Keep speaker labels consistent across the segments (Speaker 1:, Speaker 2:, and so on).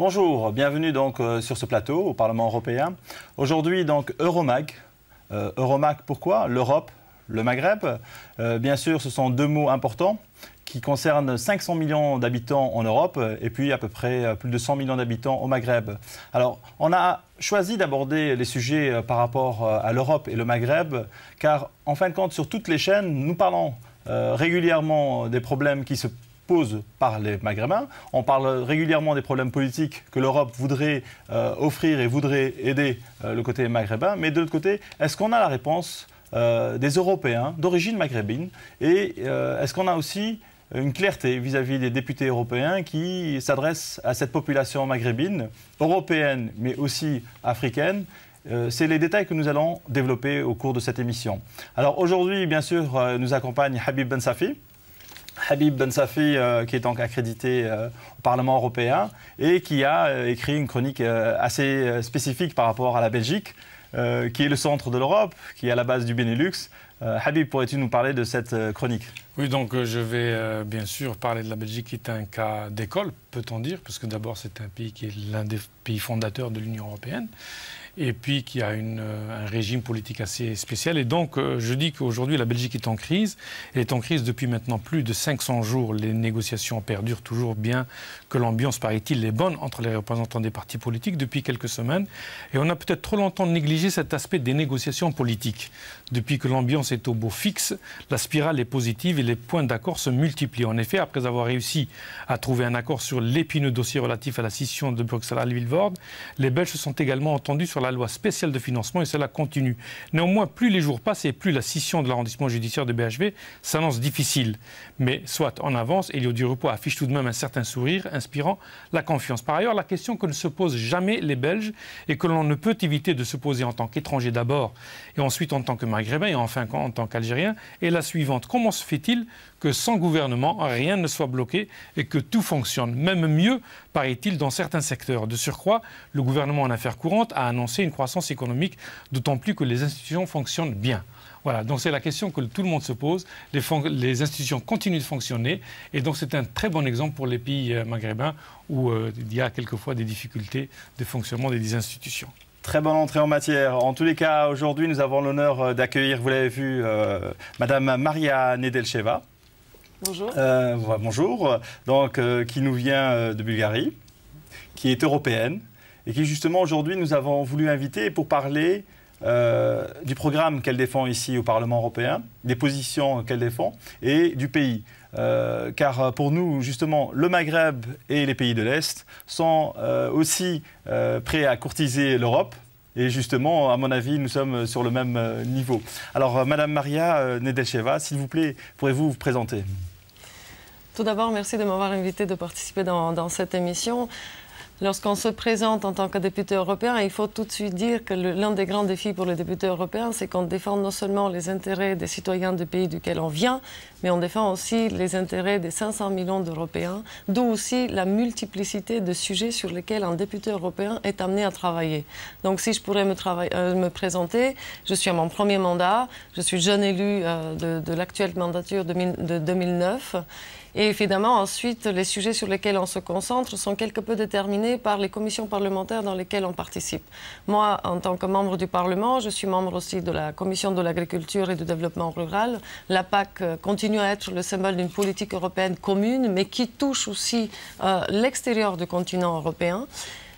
Speaker 1: Bonjour, bienvenue donc euh, sur ce plateau au Parlement européen. Aujourd'hui donc Euromag. Euh, Euromag pourquoi? L'Europe, le Maghreb. Euh, bien sûr, ce sont deux mots importants qui concernent 500 millions d'habitants en Europe et puis à peu près plus de 100 millions d'habitants au Maghreb. Alors, on a choisi d'aborder les sujets par rapport à l'Europe et le Maghreb car, en fin de compte, sur toutes les chaînes, nous parlons régulièrement des problèmes qui se par les Maghrébins. On parle régulièrement des problèmes politiques que l'Europe voudrait euh, offrir et voudrait aider euh, le côté maghrébin. Mais de l'autre côté, est-ce qu'on a la réponse euh, des Européens d'origine maghrébine Et est-ce qu'on a aussi une clarté vis-à-vis des députés européens qui s'adressent à cette population maghrébine, européenne, mais aussi africaine? C'est les détails que nous allons développer au cours de cette émission. Alors aujourd'hui, bien sûr, nous accompagne Habib Ben Safi, Habib Ben Safi, euh, qui est donc accrédité euh, au Parlement européen et qui a euh, écrit une chronique assez spécifique par rapport à la Belgique, qui est le centre de l'Europe, qui est à la base du Benelux. Habib, pourrais-tu nous parler de cette chronique?
Speaker 2: Oui, donc je vais bien sûr parler de la Belgique, qui est un cas d'école, peut-on dire, parce que d'abord c'est un pays qui est l'un des pays fondateurs de l'Union européenne et puis qui a euh, un régime politique assez spécial. Et donc, euh, je dis qu'aujourd'hui, la Belgique est en crise. Elle est en crise depuis maintenant plus de 500 jours. Les négociations perdurent toujours bien que l'ambiance, paraît-il, est bonne entre les représentants des partis politiques depuis quelques semaines. Et on a peut-être trop longtemps négligé cet aspect des négociations politiques. Depuis que l'ambiance est au beau fixe, la spirale est positive et les points d'accord se multiplient. En effet, après avoir réussi à trouver un accord sur l'épineux dossier relatif à la scission de Bruxelles à Vilvoorde, les Belges sont également entendus sur la loi spéciale de financement et cela continue. Néanmoins, plus les jours passent et plus la scission de l'arrondissement judiciaire de BHV s'annonce difficile. Mais soit en avance, Elio Durupo affiche tout de même un certain sourire inspirant la confiance. Par ailleurs, la question que ne se posent jamais les Belges et que l'on ne peut éviter de se poser en tant qu'étranger d'abord et ensuite en tant que maghrébin et enfin en tant qu'algérien est la suivante. Comment se fait-il que sans gouvernement, rien ne soit bloqué et que tout fonctionne Même mieux, paraît-il, dans certains secteurs. De surcroît, le gouvernement en affaires courantes a annoncé une croissance économique, d'autant plus que les institutions fonctionnent bien. Voilà, donc c'est la question que tout le monde se pose. Les, institutions continuent de fonctionner et donc c'est un très bon exemple pour les pays euh, maghrébins où euh, il y a quelquefois des difficultés de fonctionnement des institutions.
Speaker 1: Très bonne entrée en matière. En tous les cas, aujourd'hui, nous avons l'honneur euh, d'accueillir, vous l'avez vu, Madame Maria Nedelcheva.
Speaker 3: Bonjour.
Speaker 1: bonjour. Donc, qui nous vient de Bulgarie, qui est européenne et qui justement aujourd'hui nous avons voulu inviter pour parler euh, du programme qu'elle défend ici au Parlement européen, des positions qu'elle défend et du pays. Euh, car pour nous, justement, le Maghreb et les pays de l'Est sont euh, aussi prêts à courtiser l'Europe. Et justement, à mon avis, nous sommes sur le même niveau. Alors, Madame Maria Nedelcheva, s'il vous plaît, pourrez-vous vous présenter?
Speaker 3: Tout d'abord, merci de m'avoir invité de participer dans, dans cette émission. Lorsqu'on se présente en tant que député européen, il faut tout de suite dire que l'un des grands défis pour les députés européens, c'est qu'on défend non seulement les intérêts des citoyens du pays duquel on vient, mais on défend aussi les intérêts des 500 millions d'Européens, d'où aussi la multiplicité de sujets sur lesquels un député européen est amené à travailler. Donc si je pourrais me, euh, présenter, je suis à mon premier mandat, je suis jeune élu euh, de, l'actuelle mandature de 2009. Et évidemment, ensuite, les sujets sur lesquels on se concentre sont quelque peu déterminés par les commissions parlementaires dans lesquelles on participe. Moi, en tant que membre du Parlement, je suis membre aussi de la Commission de l'agriculture et du développement rural. La PAC euh, continue à être le symbole d'une politique européenne commune, mais qui touche aussi euh, l'extérieur du continent européen.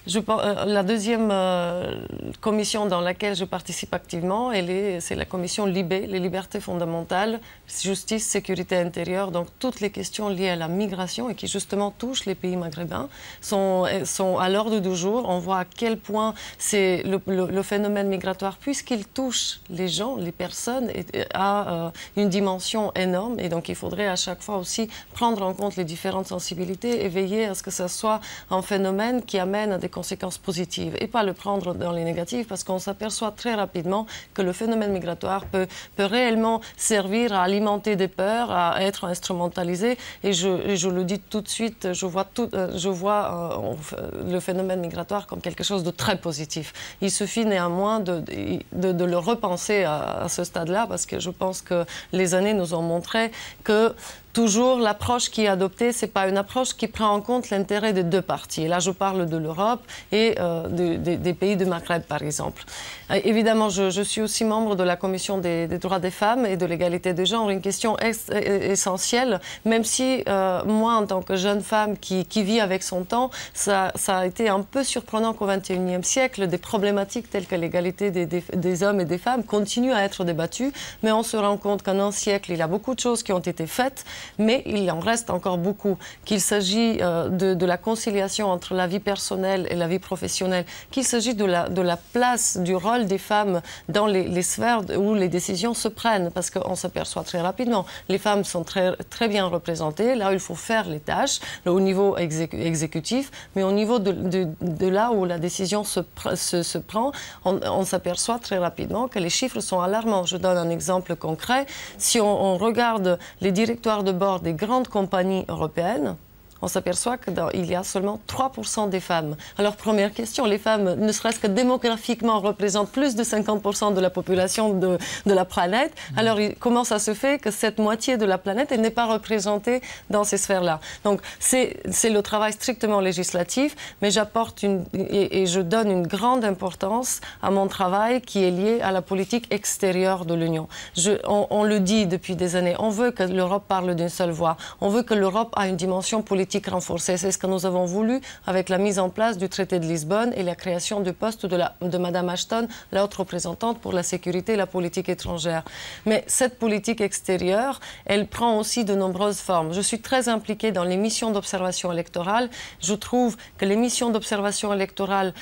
Speaker 3: Euh, la deuxième euh, commission dans laquelle je participe activement, c'est la commission LIBE, les libertés fondamentales, justice, sécurité intérieure. Donc toutes les questions liées à la migration et qui justement touchent les pays maghrébins sont, sont à l'ordre du jour. On voit à quel point c'est le, phénomène migratoire, puisqu'il touche les gens, les personnes, a euh, une dimension énorme. Et donc il faudrait à chaque fois aussi prendre en compte les différentes sensibilités et veiller à ce que ce soit un phénomène qui amène à des conséquences positives et pas le prendre dans les négatives parce qu'on s'aperçoit très rapidement que le phénomène migratoire peut, peut réellement servir à alimenter des peurs, à être instrumentalisé. Et je, je le dis tout de suite, je vois, tout, euh, je vois euh, le phénomène migratoire comme quelque chose de très positif. Il suffit néanmoins de, de, le repenser à ce stade-là parce que je pense que les années nous ont montré que toujours l'approche qui est adoptée, ce n'est pas une approche qui prend en compte l'intérêt des deux parties. Là, je parle de l'Europe et euh, des pays du Maghreb, par exemple. Euh, évidemment, je, suis aussi membre de la Commission des, droits des femmes et de l'égalité des genres, une question essentielle, même si euh, moi, en tant que jeune femme qui, vit avec son temps, ça, a été un peu surprenant qu'au XXIe siècle, des problématiques telles que l'égalité des, hommes et des femmes continuent à être débattues, mais on se rend compte qu'en un siècle, il y a beaucoup de choses qui ont été faites, mais il en reste encore beaucoup, qu'il s'agit euh, de, la conciliation entre la vie personnelle et la vie professionnelle, qu'il s'agit de la place, du rôle des femmes dans les, sphères où les décisions se prennent, parce qu'on s'aperçoit très rapidement, les femmes sont très, très bien représentées, là où il faut faire les tâches, au niveau exécutif, mais au niveau de, là où la décision se, se, prend, on, on s'aperçoit très rapidement que les chiffres sont alarmants. Je donne un exemple concret. Si on, on regarde les directoires de bord des grandes compagnies européennes, on s'aperçoit qu'il y a seulement 3% des femmes. Alors, première question, les femmes, ne serait-ce que démographiquement, représentent plus de 50% de la population de, la planète. Mmh. Alors, comment ça se fait que cette moitié de la planète n'est pas représentée dans ces sphères-là? Donc, c'est le travail strictement législatif, mais j'apporte et, je donne une grande importance à mon travail qui est lié à la politique extérieure de l'Union. On, on le dit depuis des années, on veut que l'Europe parle d'une seule voix. On veut que l'Europe ait une dimension politique renforcée. C'est ce que nous avons voulu avec la mise en place du traité de Lisbonne et la création du poste de, de Mme Ashton, la haute représentante pour la sécurité et la politique étrangère. Mais cette politique extérieure, elle prend aussi de nombreuses formes. Je suis très impliquée dans les missions d'observation électorale. Je trouve que les missions d'observation électorale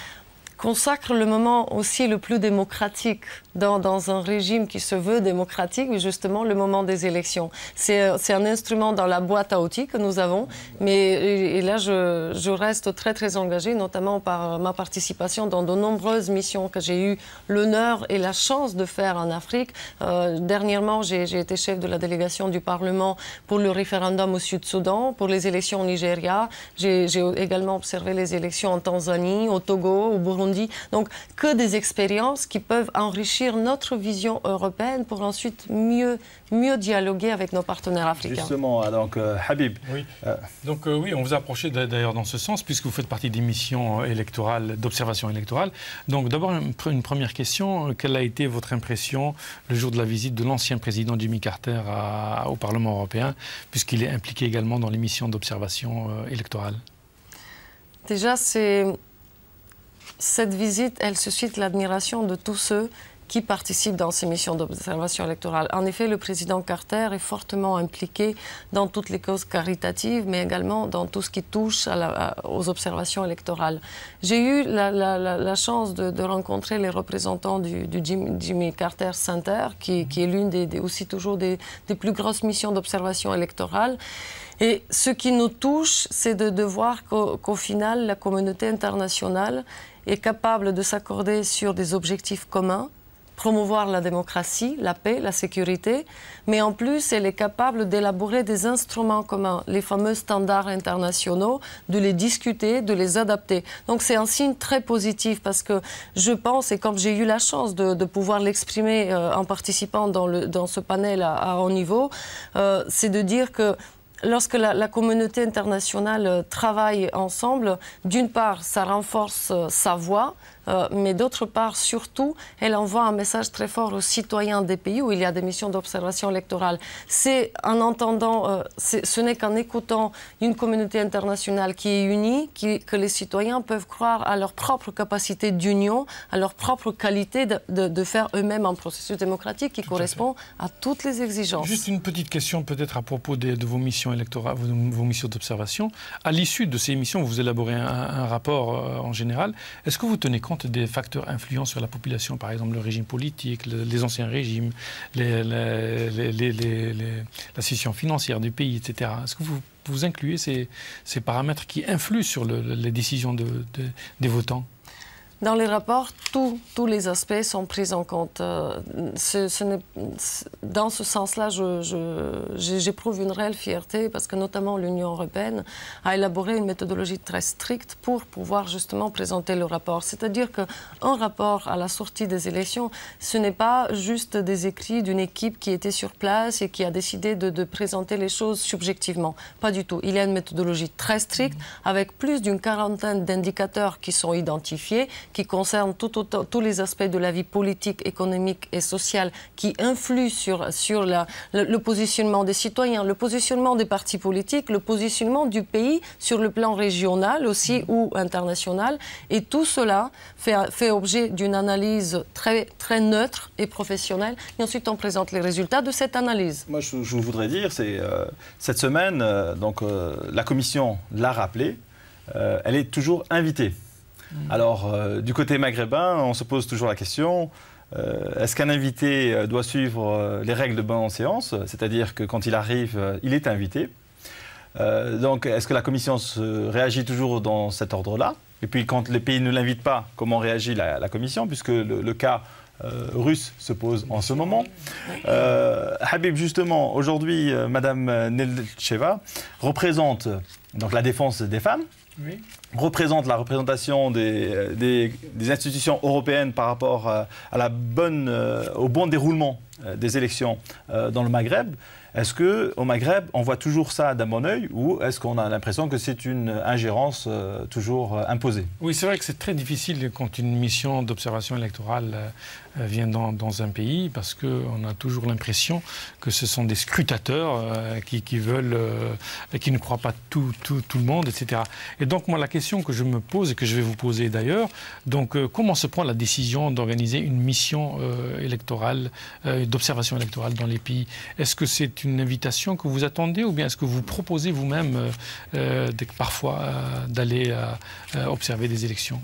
Speaker 3: consacrent le moment aussi le plus démocratique dans, un régime qui se veut démocratique, justement le moment des élections. C'est un instrument dans la boîte à outils que nous avons, mais et là je, je, reste très très engagée, notamment par ma participation dans de nombreuses missions que j'ai eu l'honneur et la chance de faire en Afrique. Euh, dernièrement, j'ai été chef de la délégation du Parlement pour le référendum au Sud-Soudan, pour les élections au Nigeria. J'ai également observé les élections en Tanzanie, au Togo, au Burundi. Donc que des expériences qui peuvent enrichir notre vision européenne pour ensuite mieux, mieux dialoguer avec nos partenaires africains.
Speaker 1: Justement, ah, donc euh, Habib.
Speaker 2: Oui. Euh, donc euh, oui, on vous a approché d'ailleurs dans ce sens, puisque vous faites partie des missions électorales, d'observation électorale. Donc d'abord, une, première question. Quelle a été votre impression le jour de la visite de l'ancien président Jimmy Carter au Parlement européen, puisqu'il est impliqué également dans les missions d'observation électorale?
Speaker 3: Déjà, c'est cette visite, elle suscite l'admiration de tous ceux qui participent dans ces missions d'observation électorale. En effet, le président Carter est fortement impliqué dans toutes les causes caritatives, mais également dans tout ce qui touche aux observations électorales. J'ai eu la, chance de, rencontrer les représentants du, Jimmy Carter Center, qui, est l'une des, aussi toujours des, plus grosses missions d'observation électorale. Et ce qui nous touche, c'est de, voir qu'au final, la communauté internationale est capable de s'accorder sur des objectifs communs promouvoir la démocratie, la paix, la sécurité, mais en plus, elle est capable d'élaborer des instruments communs, les fameux standards internationaux, de les discuter, de les adapter. Donc c'est un signe très positif parce que je pense, et comme j'ai eu la chance de, pouvoir l'exprimer euh, en participant dans, ce panel à, haut niveau, euh, c'est de dire que lorsque la, communauté internationale euh, travaille ensemble, d'une part, ça renforce sa voix, euh, mais d'autre part, surtout, elle envoie un message très fort aux citoyens des pays où il y a des missions d'observation électorale. C'est en entendant, euh, ce n'est qu'en écoutant une communauté internationale qui est unie que les citoyens peuvent croire à leur propre capacité d'union, à leur propre qualité de, faire eux-mêmes un processus démocratique qui correspond à, toutes les exigences.
Speaker 2: Juste une petite question peut-être à propos de, vos missions électorales, vos, missions d'observation. À l'issue de ces missions, vous élaborez un, un rapport euh, en général. Est-ce que vous tenez compte des facteurs influents sur la population, par exemple le régime politique, les anciens régimes, la situation financière du pays, etc. Est-ce que vous, vous incluez ces, ces, paramètres qui influent sur les décisions de, des votants?
Speaker 3: Dans les rapports, tous les aspects sont pris en compte. Euh, dans ce sens-là, j'éprouve une réelle fierté parce que notamment l'Union européenne a élaboré une méthodologie très stricte pour pouvoir justement présenter le rapport. C'est-à-dire qu'un rapport à la sortie des élections, ce n'est pas juste des écrits d'une équipe qui était sur place et qui a décidé de présenter les choses subjectivement. Pas du tout. Il y a une méthodologie très stricte avec plus d'une quarantaine d'indicateurs qui sont identifiés qui concerne tous les aspects de la vie politique, économique et sociale qui influent sur, sur le, positionnement des citoyens, le positionnement des partis politiques, le positionnement du pays sur le plan régional aussi ou international. Et tout cela fait, fait objet d'une analyse très, très neutre et professionnelle. Et ensuite, on présente les résultats de cette analyse.
Speaker 1: Moi, je, je voudrais dire, c'est euh, cette semaine, euh, donc, euh, la Commission l'a rappelé, elle est toujours invitée. Mm. Alors, euh, du côté maghrébin, on se pose toujours la question euh, est-ce qu'un invité euh, doit suivre les règles de bonne séance? C'est-à-dire que quand il arrive, il est invité. donc, est-ce que la Commission se réagit toujours dans cet ordre-là? Et puis, quand les pays ne l'invitent pas, comment réagit la, Commission? Puisque le, cas russe se pose en ce moment. Habib, justement, aujourd'hui, Madame Nelcheva représente donc, la défense des femmes représente la représentation des, des, institutions européennes par rapport euh, à, la bonne, euh, au bon déroulement. euh, des élections dans le Maghreb. Est-ce qu'au Maghreb, on voit toujours ça d'un bon oeil ou est-ce qu'on a l'impression que c'est une ingérence toujours imposée?
Speaker 2: Oui, c'est vrai que c'est très difficile quand une mission d'observation électorale euh, vient dans, un pays parce qu'on a toujours l'impression que ce sont des scrutateurs euh, qui, qui, veulent, euh, qui ne croient pas tout, tout, tout, le monde, etc. Et donc moi la question que je me pose et que je vais vous poser d'ailleurs, donc comment se prend la décision d'organiser une mission électorale, d'observation électorale dans les pays Est-ce que c'est une invitation que vous attendez ou bien est-ce que vous proposez vous-même parfois d'aller observer des élections?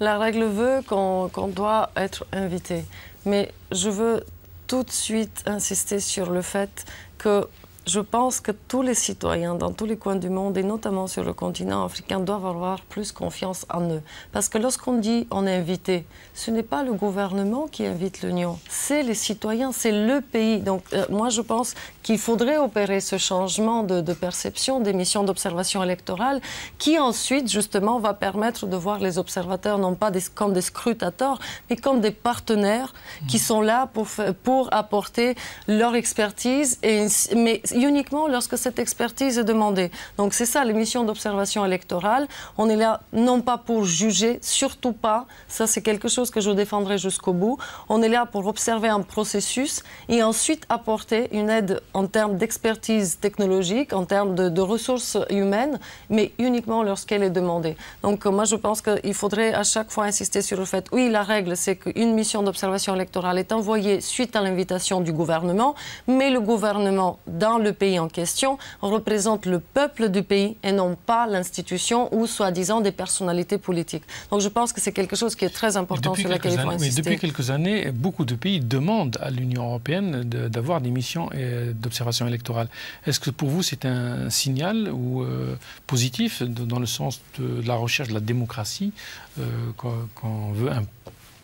Speaker 3: La règle veut qu'on doit être invité. Mais je veux tout de suite insister sur le fait que je pense que tous les citoyens dans tous les coins du monde, et notamment sur le continent africain, doivent avoir plus confiance en eux. Parce que lorsqu'on dit on est invité, ce n'est pas le gouvernement qui invite l'Union, c'est les citoyens, c'est le pays. Donc euh, moi je pense qu'il faudrait opérer ce changement de, perception des missions d'observation électorale qui ensuite justement va permettre de voir les observateurs non pas des, comme des scrutateurs, mais comme des partenaires qui sont là pour, pour apporter leur expertise, et, mais uniquement lorsque cette expertise est demandée. Donc c'est ça, les missions d'observation électorale. On est là non pas pour juger, surtout pas, ça c'est quelque chose que je défendrai jusqu'au bout. On est là pour observer un processus et ensuite apporter une aide en termes d'expertise technologique, en termes de, ressources humaines, mais uniquement lorsqu'elle est demandée. Donc moi je pense qu'il faudrait à chaque fois insister sur le fait, oui, la règle c'est qu'une mission d'observation électorale est envoyée suite à l'invitation du gouvernement, mais le gouvernement, dans le pays en question représente le peuple du pays et non pas l'institution ou soi-disant des personnalités politiques. Donc je pense que c'est quelque chose qui est très important sur lequel il faut insister.
Speaker 2: depuis quelques années, beaucoup de pays demandent à l'Union européenne d'avoir des missions euh, d'observation électorale. Est-ce que pour vous c'est un signal ou euh, positif dans le sens de la recherche de la démocratie euh, qu'on veut,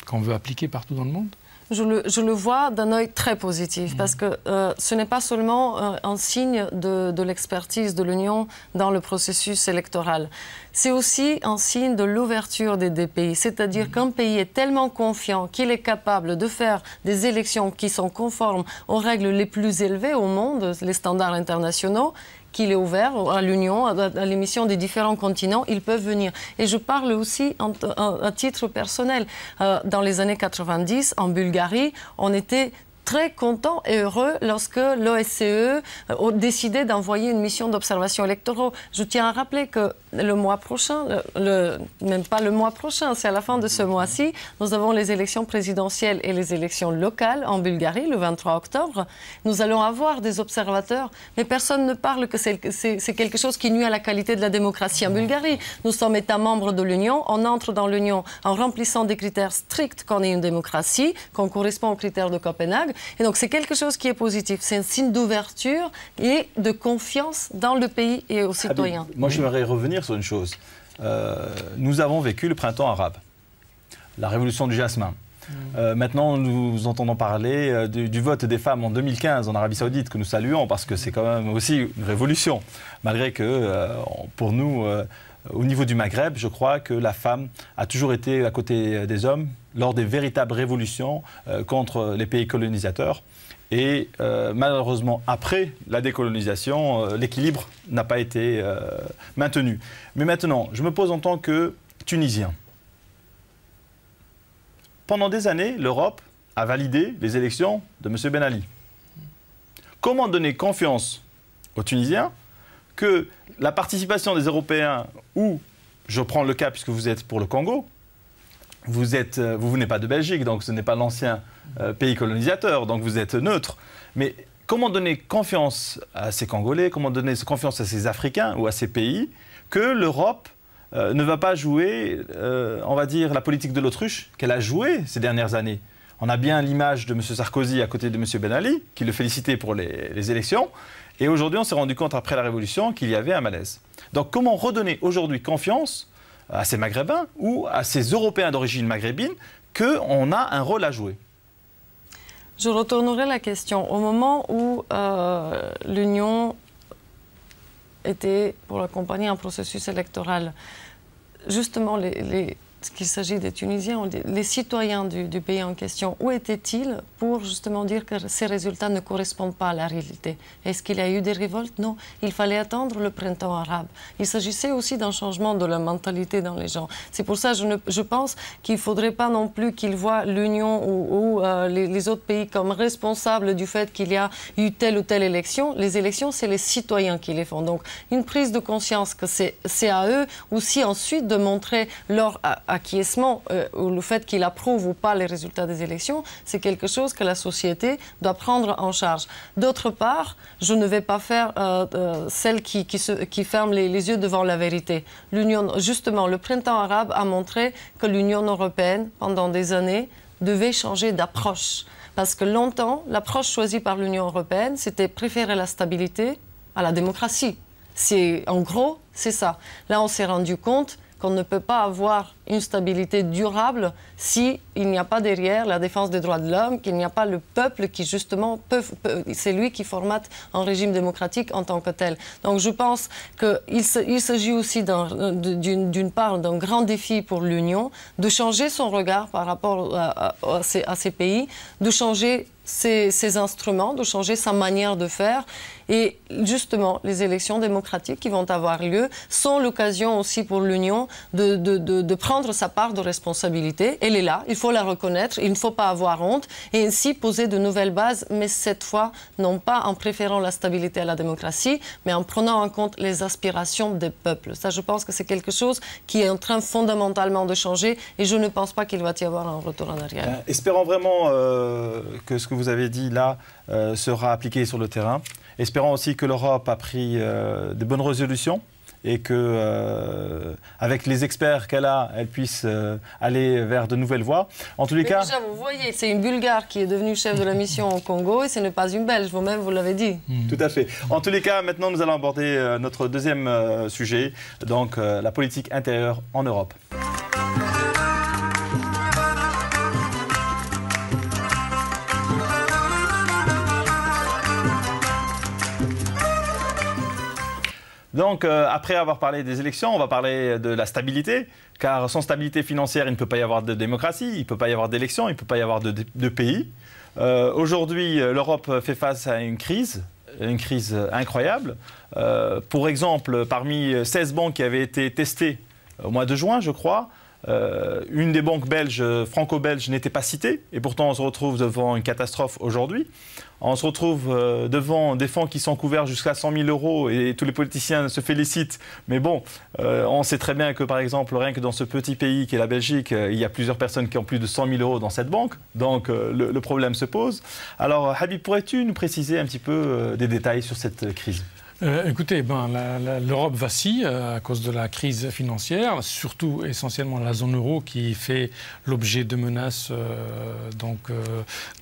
Speaker 2: qu'on veut appliquer partout dans le monde?
Speaker 3: Je le, vois d'un œil très positif, parce que euh, ce n'est pas seulement euh, un signe de, l'expertise de l'Union dans le processus électoral, c'est aussi un signe de l'ouverture des, des, pays. C'est-à-dire qu'un pays est tellement confiant qu'il est capable de faire des élections qui sont conformes aux règles les plus élevées au monde, les standards internationaux, qu'il est ouvert à l'Union, à, l'émission des différents continents, ils peuvent venir. Et je parle aussi à titre personnel. Euh, dans les années 90, en Bulgarie, on était très content et heureux lorsque l'OSCE euh, a décidé d'envoyer une mission d'observation électorale. Je tiens à rappeler que le mois prochain, même pas le mois prochain, c'est à la fin de ce mois-ci, nous avons les élections présidentielles et les élections locales en Bulgarie le 23 octobre. Nous allons avoir des observateurs, mais personne ne parle que c'est quelque chose qui nuit à la qualité de la démocratie en Bulgarie. Nous sommes États membres de l'Union, on entre dans l'Union en remplissant des critères stricts qu'on est une démocratie, qu'on correspond aux critères de Copenhague. Et donc c'est quelque chose qui est positif. C'est un signe d'ouverture et de confiance dans le pays et aux citoyens.
Speaker 1: moi, je voudrais revenir sur une chose. Euh, nous avons vécu le printemps arabe. la révolution du jasmin. Euh, maintenant, nous entendons parler euh, du, vote des femmes en 2015 en Arabie Saoudite, que nous saluons parce que c'est quand même aussi une révolution. Malgré que, euh, pour nous, au niveau du Maghreb, je crois que la femme a toujours été à côté des hommes lors des véritables révolutions contre les pays colonisateurs. Et malheureusement, après la décolonisation, l'équilibre n'a pas été maintenu. Mais maintenant, je me pose en tant que Tunisien. Pendant des années, l'Europe a validé les élections de M. Ben Ali. Comment donner confiance aux Tunisiens que la participation des Européens, ou je prends le cas puisque vous êtes pour le Congo, vous êtes, euh, vous venez pas de Belgique, donc ce n'est pas l'ancien euh, pays colonisateur, donc vous êtes neutre. Mais comment donner confiance à ces Congolais, comment donner confiance à ces Africains ou à ces pays que l'Europe euh, ne va pas jouer, on va dire, la politique de l'autruche qu'elle a jouée ces dernières années? On a bien l'image de M. Sarkozy à côté de M. Ben Ali, qui le félicitait pour les, élections. Et aujourd'hui, on s'est rendu compte, après la Révolution, qu'il y avait un malaise. Donc comment redonner aujourd'hui confiance à ces Maghrébins ou à ces Européens d'origine maghrébine qu'on a un rôle à jouer?
Speaker 3: Je retournerai la question. Au moment où euh, l'Union était pour accompagner un processus électoral. Justement, les, qu'il s'agit des Tunisiens, les citoyens du, pays en question, où étaient-ils pour justement dire que ces résultats ne correspondent pas à la réalité? Est-ce qu'il y a eu des révoltes? Non. Il fallait attendre le printemps arabe. Il s'agissait aussi d'un changement de la mentalité dans les gens. C'est pour ça que je, pense qu'il ne faudrait pas non plus qu'ils voient l'Union ou, euh, les, autres pays comme responsables du fait qu'il y a eu telle ou telle élection. Les élections, c'est les citoyens qui les font. Donc, une prise de conscience que c'est à eux aussi ensuite de montrer leur acquiescement euh, ou le fait qu'il approuve ou pas les résultats des élections, c'est quelque chose que la société doit prendre en charge. D'autre part, je ne vais pas faire euh, euh, celle qui, ferme les, les, yeux devant la vérité. L'Union, justement, le printemps arabe a montré que l'Union européenne, pendant des années, devait changer d'approche. Parce que longtemps, l'approche choisie par l'Union européenne, c'était préférer la stabilité à la démocratie. C'est, en gros, c'est ça. Là, on s'est rendu compte qu'on ne peut pas avoir une stabilité durable s'il n'y a pas derrière la défense des droits de l'homme, qu'il n'y a pas le peuple qui justement peut, c'est lui qui formate un régime démocratique en tant que tel. Donc je pense qu'il s'agit aussi d'une part d'un grand défi pour l'Union de changer son regard par rapport à, ces, pays, de changer ses, instruments, de changer sa manière de faire. Et justement, les élections démocratiques qui vont avoir lieu sont l'occasion aussi pour l'Union de, de, prendre sa part de responsabilité. Elle est là, il faut la reconnaître, il ne faut pas avoir honte et ainsi poser de nouvelles bases, mais cette fois, non pas en préférant la stabilité à la démocratie, mais en prenant en compte les aspirations des peuples. Ça, je pense que c'est quelque chose qui est en train fondamentalement de changer et je ne pense pas qu'il va y avoir un retour en arrière. Euh,
Speaker 1: espérons vraiment euh, que ce que vous avez dit là euh, sera appliqué sur le terrain. Espérons aussi que l'Europe a pris euh, de bonnes résolutions et que, euh, avec les experts qu'elle a, elle puisse aller vers de nouvelles voies.
Speaker 3: En tous les cas. Déjà, vous voyez, c'est une Bulgare qui est devenue chef de la mission au Congo et ce n'est pas une Belge, vous-même, vous, l'avez dit.
Speaker 1: Tout à fait. En tous les cas, maintenant, nous allons aborder notre deuxième sujet, donc la politique intérieure en Europe. Donc, euh, après avoir parlé des élections, on va parler de la stabilité, car sans stabilité financière, il ne peut pas y avoir de démocratie, il ne peut pas y avoir d'élections, il ne peut pas y avoir de, pays. Euh, aujourd'hui, l'Europe fait face à une crise, une crise incroyable. Euh, pour exemple, parmi 16 banques qui avaient été testées au mois de juin, je crois, une des banques belges, franco-belges, n'était pas citée, et pourtant on se retrouve devant une catastrophe aujourd'hui. On se retrouve euh, devant des fonds qui sont couverts jusqu'à 100 000 euros et tous les politiciens se félicitent. Mais bon, euh, on sait très bien que, par exemple, rien que dans ce petit pays qui est la Belgique, euh, il y a plusieurs personnes qui ont plus de 100 000 euros dans cette banque. Donc le, problème se pose. Alors, Habib, pourrais-tu nous préciser un petit peu des détails sur cette crise?
Speaker 2: Euh, écoutez, ben, l'Europe vacille euh, à cause de la crise financière, surtout essentiellement la zone euro qui fait l'objet de menaces euh, donc,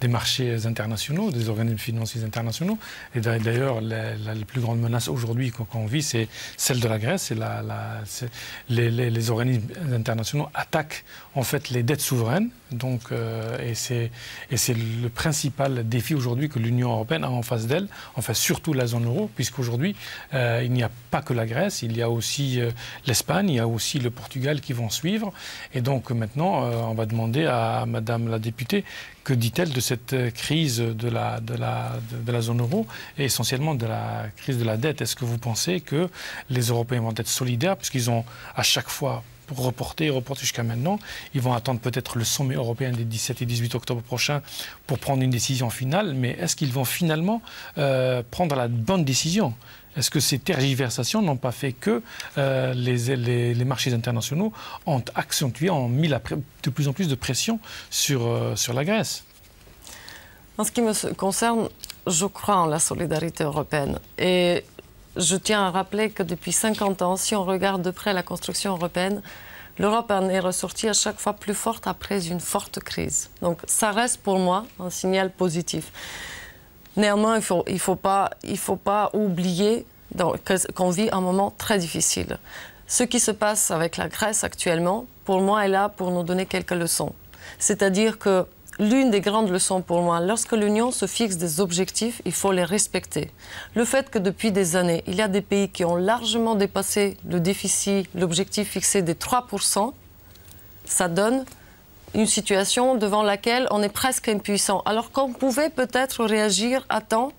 Speaker 2: des marchés internationaux, des organismes financiers internationaux. Et d'ailleurs, la, plus grande menace aujourd'hui qu'on vit, c'est celle de la Grèce. Les, organismes internationaux attaquent en fait les dettes souveraines. Donc, et c'est le principal défi aujourd'hui que l'Union européenne a en face d'elle, enfin surtout la zone euro, puisqu'aujourd'hui, euh, il n'y a pas que la Grèce, il y a aussi euh, l'Espagne, il y a aussi le Portugal qui vont suivre. Et donc maintenant, euh, on va demander à Madame la députée que dit-elle de cette crise de la, de, la, de, la, zone euro et essentiellement de la crise de la dette? Est-ce que vous pensez que les Européens vont être solidaires puisqu'ils ont à chaque fois reporté, reporté jusqu'à maintenant. Ils vont attendre peut-être le sommet européen des 17 et 18 octobre prochains pour prendre une décision finale. Mais est-ce qu'ils vont finalement prendre la bonne décision? Est-ce que ces tergiversations n'ont pas fait que euh, les, marchés internationaux ont accentué, ont mis de plus en plus de pression sur, euh, sur la Grèce?
Speaker 3: En ce qui me concerne, je crois en la solidarité européenne. Et je tiens à rappeler que depuis 50 ans, si on regarde de près la construction européenne, l'Europe en est ressortie à chaque fois plus forte après une forte crise. Donc ça reste pour moi un signal positif. Néanmoins, il ne faut, il faut, pas, faut pas oublier qu'on vit un moment très difficile. Ce qui se passe avec la Grèce actuellement, pour moi, est là pour nous donner quelques leçons. C'est-à-dire que l'une des grandes leçons pour moi, lorsque l'Union se fixe des objectifs, il faut les respecter. Le fait que depuis des années, il y a des pays qui ont largement dépassé le déficit, l'objectif fixé des 3%, ça donne une situation devant laquelle on est presque impuissant, alors qu'on pouvait peut-être réagir à temps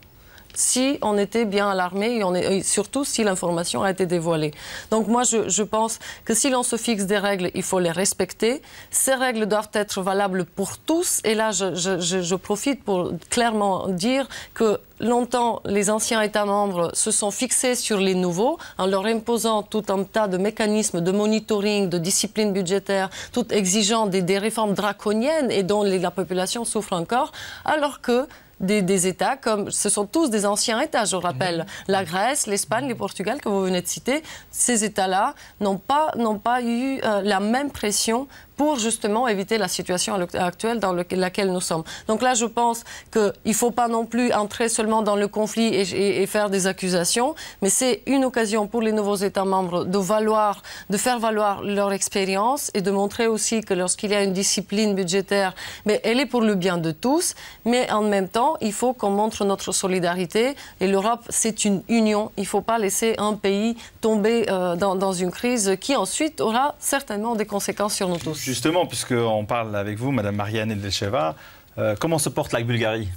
Speaker 3: si on était bien alarmé et, surtout si l'information a été dévoilée. Donc moi, je, pense que si l'on se fixe des règles, il faut les respecter. Ces règles doivent être valables pour tous. Et là, je, profite pour clairement dire que longtemps, les anciens États membres se sont fixés sur les nouveaux en leur imposant tout un tas de mécanismes de monitoring, de discipline budgétaire, tout exigeant des, des réformes draconiennes et dont la population souffre encore, alors que des, États comme ce sont tous des anciens États, je rappelle. Mhm. La Grèce, l'Espagne, le Portugal que vous venez de citer, ces États-là n'ont pas, pas eu euh, la même pression pour justement éviter la situation actuelle dans laquelle nous sommes. Donc là, je pense qu'il ne faut pas non plus entrer seulement dans le conflit et, faire des accusations, mais c'est une occasion pour les nouveaux États membres de, valoir, de faire valoir leur expérience et de montrer aussi que lorsqu'il y a une discipline budgétaire, mais elle est pour le bien de tous, mais en même temps, il faut qu'on montre notre solidarité. Et l'Europe, c'est une union. Il ne faut pas laisser un pays tomber euh, dans, dans une crise qui ensuite aura certainement des conséquences sur nous tous.
Speaker 1: Justement, puisqu'on parle avec vous, Madame Marianne Eldesheva, euh, comment se porte la Bulgarie?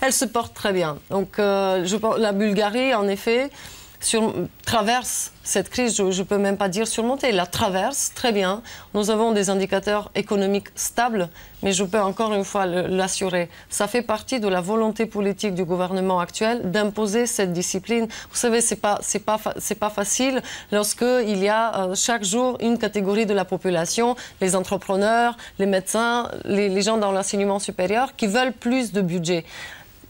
Speaker 3: Elle se porte très bien. Donc, euh, la Bulgarie, en effet, sur, traverse cette crise, je ne peux même pas dire surmonter, la traverse très bien. Nous avons des indicateurs économiques stables, mais je peux encore une fois l'assurer. Ça fait partie de la volonté politique du gouvernement actuel d'imposer cette discipline. Vous savez, ce n'est pas, pas, pas facile lorsqu'il y a euh, chaque jour une catégorie de la population, les entrepreneurs, les médecins, les gens dans l'enseignement supérieur, qui veulent plus de budget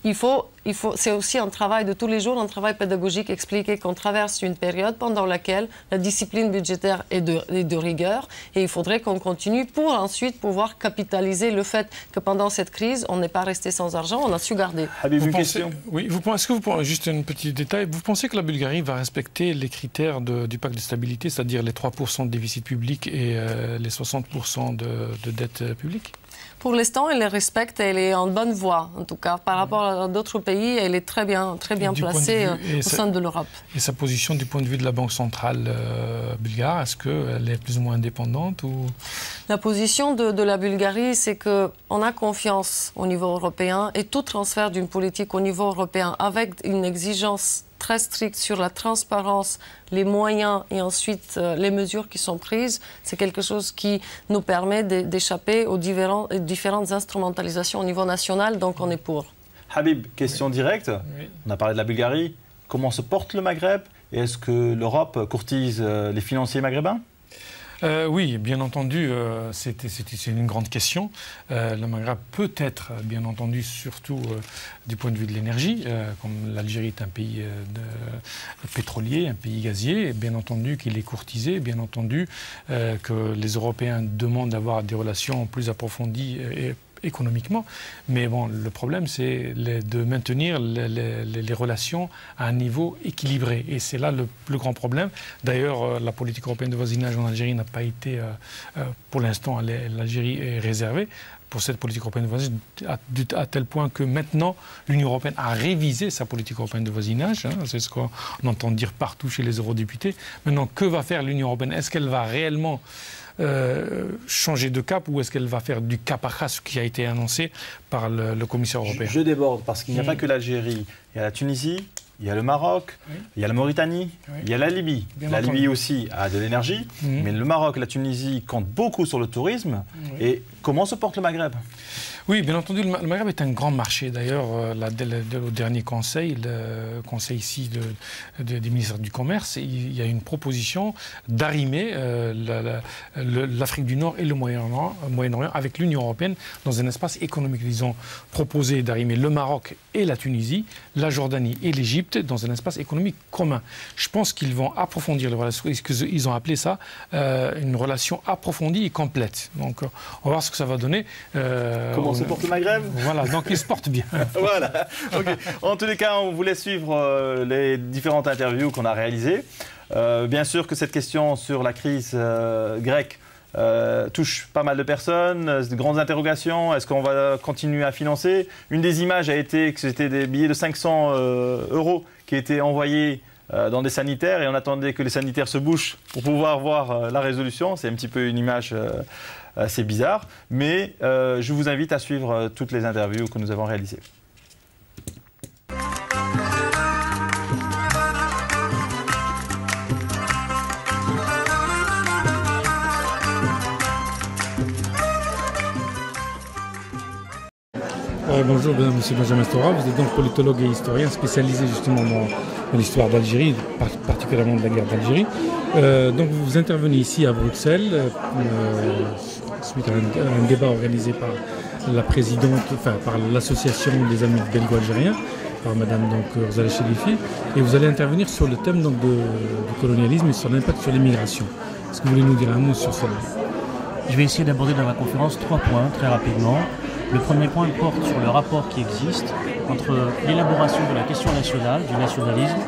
Speaker 3: il faut, il faut, c'est aussi un travail de tous les jours, un travail pédagogique, expliquer qu'on traverse une période pendant laquelle la discipline budgétaire est de, de rigueur et il faudrait qu'on continue pour ensuite pouvoir capitaliser le fait que pendant cette crise, on n'est pas resté sans argent, on a su garder.
Speaker 2: Avez-vous une question? Oui, vous pensez, que vous pensez, juste un petit détail, vous pensez que la Bulgarie va respecter les critères du pacte de stabilité, c'est-à-dire les 3% de déficit public et euh, les 60% de, de dette publique?
Speaker 3: Pour l'instant, elle les respecte, elle est en bonne voie, en tout cas. Par rapport à d'autres pays, elle est très bien, très bien placée euh, au sein de l'Europe.
Speaker 2: Et sa position du point de vue de la Banque centrale euh, bulgare, est-ce qu'elle est plus ou moins indépendante ou...
Speaker 3: La position de, de la Bulgarie, c'est qu'on a confiance au niveau européen et tout transfert d'une politique au niveau européen avec une exigence très strict sur la transparence, les moyens et ensuite euh, les mesures qui sont prises, c'est quelque chose qui nous permet d'échapper aux différentes instrumentalisations au niveau national, donc on est pour.
Speaker 1: Habib, question directe. On a parlé de la Bulgarie. Comment se porte le Maghreb? Et est-ce que l'Europe courtise euh, les financiers maghrébins?
Speaker 2: Euh, Oui, bien entendu, euh, c'est une grande question. Euh, le Maghreb peut être, bien entendu, surtout du point de vue de l'énergie, comme l'Algérie est un pays pétrolier, un pays gazier, bien entendu qu'il est courtisé, bien entendu que les Européens demandent d'avoir des relations plus approfondies et économiquement. Mais bon, le problème, c'est de maintenir les, relations à un niveau équilibré. Et c'est là le plus grand problème. D'ailleurs, euh, la politique européenne de voisinage en Algérie n'a pas été, euh, euh, pour l'instant, l'Algérie est réservée pour cette politique européenne de voisinage, à, tel point que maintenant, l'Union européenne a révisé sa politique européenne de voisinage. Hein. c'est ce qu'on entend dire partout chez les eurodéputés. Maintenant, que va faire l'Union européenne? Est-ce qu'elle va réellement euh, changer de cap ou est-ce qu'elle va faire du cap à ce qui a été annoncé par le, commissaire européen
Speaker 1: je, déborde parce qu'il n'y a pas que l'Algérie, il y a la Tunisie, il y a le Maroc, il y a la Mauritanie, il y a la Libye. la Libye aussi a de l'énergie, mhm. mais le Maroc, la Tunisie comptent beaucoup sur le tourisme. Et comment se porte le Maghreb?
Speaker 2: Oui, bien entendu, le Maghreb est un grand marché. D'ailleurs, euh, au dernier conseil, le conseil ici des ministres du Commerce, il y a une proposition d'arrimer euh, l'Afrique du Nord et le Moyen-Orient avec l'Union européenne dans un espace économique. Ils ont proposé d'arrimer le Maroc et la Tunisie, la Jordanie et l'Égypte dans un espace économique commun. Je pense qu'ils vont approfondir les relations. Ils ont appelé ça euh, une relation approfondie et complète. Donc, voir ce que ça va donner.
Speaker 1: Comment se porte le Maghreb
Speaker 2: Voilà, donc il se porte bien.
Speaker 1: voilà. En tous les cas, on voulait suivre euh, les différentes interviews qu'on a réalisées. Euh, bien sûr que cette question sur la crise euh, grecque touche pas mal de personnes, de grandes interrogations. Est-ce qu'on va continuer à financer? Une des images a été que c'était des billets de 500 euros qui étaient envoyés dans des sanitaires et on attendait que les sanitaires se bouchent pour pouvoir voir la résolution. C'est un petit peu une image c'est bizarre. Mais euh, je vous invite à suivre euh, toutes les interviews que nous avons réalisées.
Speaker 2: Euh, bonjour, monsieur Benjamin Stora. Vous êtes donc politologue et historien spécialisé justement dans, l'histoire d'Algérie, particulièrement de la guerre d'Algérie. donc vous intervenez ici à Bruxelles suite à un, débat organisé par la présidente, enfin par l'association des amis belgo-algériens, par Madame donc Chelifi, et vous allez intervenir sur le thème donc, du colonialisme et sur l'impact sur l'immigration. Est-ce que vous voulez nous dire un mot sur cela?
Speaker 4: Je vais essayer d'aborder dans ma conférence trois points très rapidement. Le premier point porte sur le rapport qui existe entre l'élaboration de la question nationale, du nationalisme,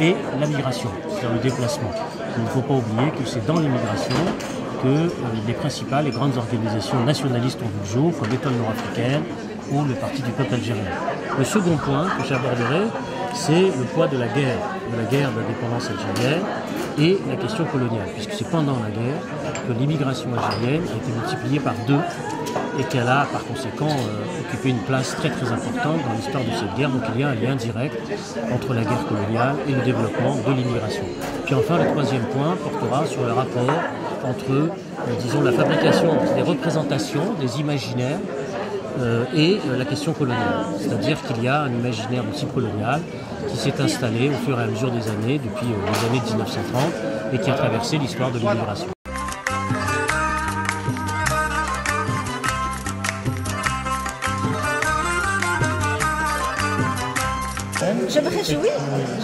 Speaker 4: et la migration, c'est-à-dire le déplacement. Il ne faut pas oublier que c'est dans l'immigration que euh, les principales et grandes organisations nationalistes ont vu le jour, comme l'État nord-africaine ou le Parti du peuple algérien. Le second point que j'aborderai, c'est le poids de la guerre, de la guerre d'indépendance algérienne et la question coloniale, puisque c'est pendant la guerre que l'immigration algérienne a été multipliée par deux et qu'elle a par conséquent euh, occupé une place très très importante dans l'histoire de cette guerre. Donc il y a un lien direct entre la guerre coloniale et le développement de l'immigration. Puis enfin, le troisième point portera sur le rapport entre, euh, disons, la fabrication des représentations, des imaginaires, euh, et euh, la question coloniale. C'est-à-dire qu'il y a un imaginaire type colonial qui s'est installé au fur et à mesure des années, depuis les années 1930, et qui a traversé l'histoire de l'immigration.
Speaker 5: Je me réjouis,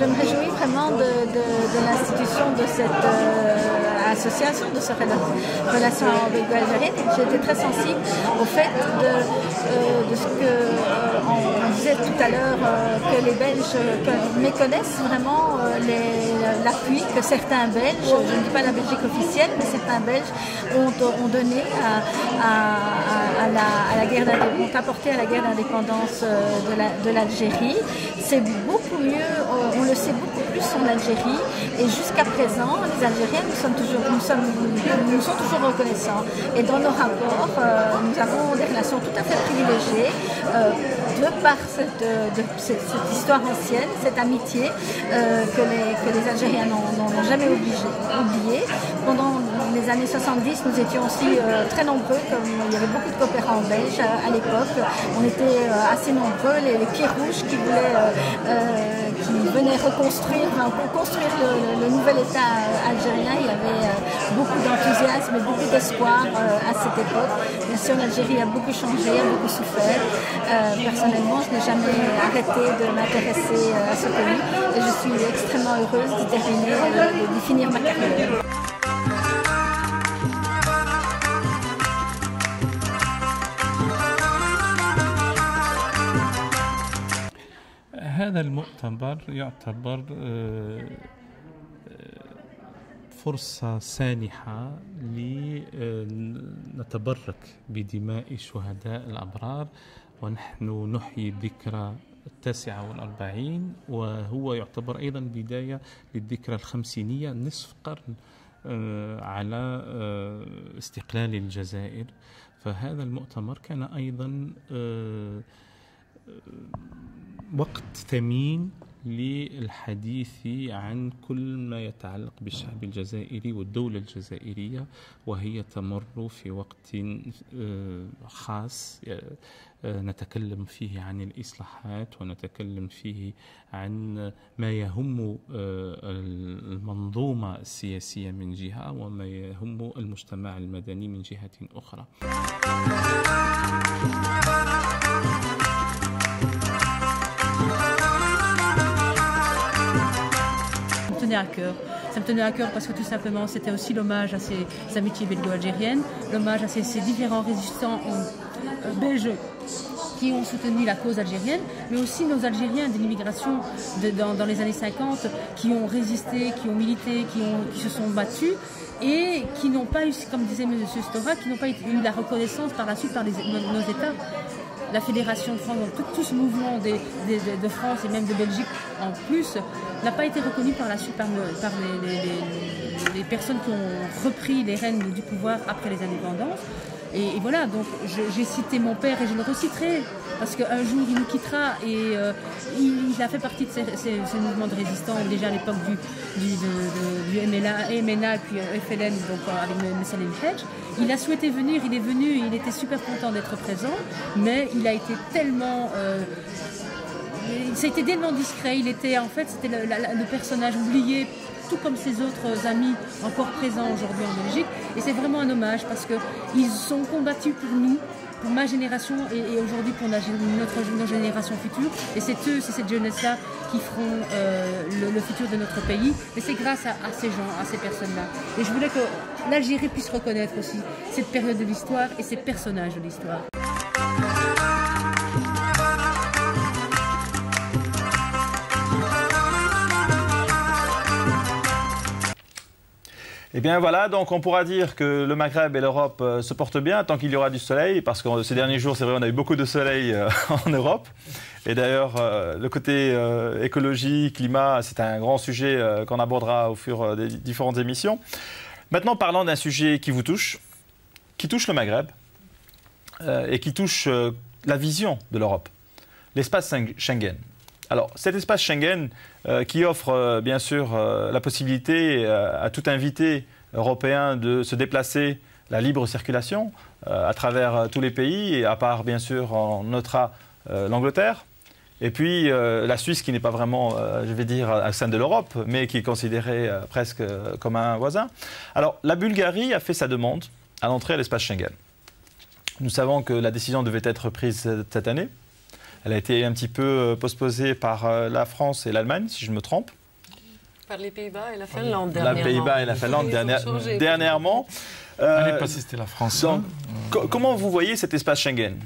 Speaker 5: je me réjouis vraiment de, l'institution de cette association, de cette relation belgo-algérienne. J'ai été très sensible au fait de, euh, ce que euh, on, disait tout à l'heure, euh, que les Belges méconnaissent vraiment l'appui que certains Belges, je ne dis pas la Belgique officielle, mais certains Belges ont, donné à, la, guerre ont apporté à la guerre d'indépendance de l'Algérie. C'est beaucoup mieux, on le sait beaucoup plus en Algérie et jusqu'à présent, les Algériens nous toujours nous, sommes, nous sommes toujours reconnaissants. Et dans nos rapports, euh, nous avons des relations tout à fait privilégiées euh, de par cette, histoire ancienne, cette amitié euh, que, les, que les Algériens n'ont jamais oublié. Pendant les années 70, nous étions aussi très nombreux, comme il y avait beaucoup de coopérants belges à, l'époque. On était assez nombreux, les, pieds rouges qui voulaient, qui venaient reconstruire, construire le, nouvel État algérien. Il y avait beaucoup d'enthousiasme et beaucoup d'espoir à cette époque. Bien sûr, l'Algérie a beaucoup changé, a beaucoup souffert. personnellement, je n'ai jamais arrêté de m'intéresser à ce pays et je suis extrêmement heureuse d'y terminer, de finir ma carrière.
Speaker 6: هذا المؤتمر يعتبر فرصة سانحة لنتبرك بدماء شهداء الأبرار ونحن نحيي الذكرى التاسعة والأربعين وهو يعتبر أيضا بداية للذكرى الخمسينية نصف قرن على استقلال الجزائر. فهذا المؤتمر كان أيضا وقت ثمين للحديث عن كل ما يتعلق بالشعب الجزائري والدولة الجزائرية وهي تمر في وقت خاص نتكلم فيه عن الإصلاحات ونتكلم فيه عن ما يهم المنظومة السياسية من جهة وما يهم المجتمع المدني من جهة أخرى.
Speaker 7: À cœur. Ça me tenait à cœur parce que tout simplement c'était aussi l'hommage à ces amitiés belgo-algériennes, l'hommage à ces, différents résistants euh, belges qui ont soutenu la cause algérienne, mais aussi nos Algériens de l'immigration dans, les années 50 qui ont résisté, qui ont milité, qui se sont battus et qui n'ont pas eu, comme disait M. Stora, qui n'ont pas eu la reconnaissance par la suite par nos États la Fédération de France, donc tout, ce mouvement de, France et même de Belgique en plus, n'a pas été reconnu par la suite par, les, personnes qui ont repris les rênes du pouvoir après les indépendances. Et, voilà, donc j'ai cité mon père et je le reciterai parce qu'un jour il nous quittera et euh, il, a fait partie de ces, mouvements de résistance déjà à l'époque du, du, MNA, puis euh, FLN donc, euh, avec M. Hedge. Il a souhaité venir, il est venu, il était super content d'être présent, mais il a été tellement c'était tellement discret, il était en fait c'était le, personnage oublié tout comme ses autres amis encore présents aujourd'hui en Belgique. Et c'est vraiment un hommage parce qu'ils sont combattus pour nous, pour ma génération et, aujourd'hui pour notre, notre, génération future. Et c'est eux, c'est cette jeunesse-là qui feront euh, le, futur de notre pays. Et c'est grâce à, à, ces gens, à ces personnes-là. Et je voulais que l'Algérie puisse reconnaître aussi cette période de l'histoire et ces personnages de l'histoire.
Speaker 1: Eh bien voilà, donc on pourra dire que le Maghreb et l'Europe euh, se portent bien tant qu'il y aura du soleil, parce que ces derniers jours, c'est vrai, on a eu beaucoup de soleil euh, en Europe. Et d'ailleurs, euh, le côté écologie, climat, c'est un grand sujet qu'on abordera au fur des différentes émissions. Maintenant, parlons d'un sujet qui vous touche, qui touche le Maghreb et qui touche la vision de l'Europe, l'espace Schengen. Alors, cet espace Schengen euh, qui offre euh, bien sûr euh, la possibilité à tout invité européen de se déplacer la libre circulation à travers tous les pays, à part bien sûr on notera l'Angleterre. Et puis la Suisse qui n'est pas vraiment, je vais dire, à sein de l'Europe, mais qui est considérée presque comme un voisin. Alors la Bulgarie a fait sa demande à l'entrée à l'espace Schengen. Nous savons que la décision devait être prise cette année. Elle a été un petit peu euh, postposée par euh, la France et l'Allemagne, si je me trompe.
Speaker 3: Par les Pays-Bas et la Finlande dernièrement.
Speaker 1: Les Pays-Bas et la Finlande dernièrement.
Speaker 2: Euh, pas si c'était la France.
Speaker 1: Hein. comment vous voyez cet espace Schengen?